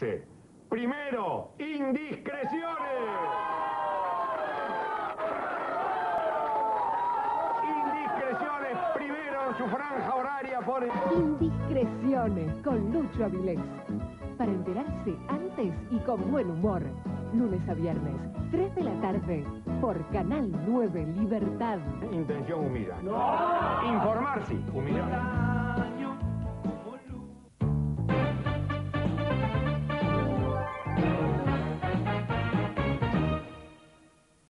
dice, primero, indiscreciones. Indiscreciones, primero en su franja horaria por... Indiscreciones con Lucho Avilés. Para enterarse antes y con buen humor. Lunes a viernes, 3 de la tarde, por Canal 9 Libertad. Intención humida. No. Informar sí, humillar.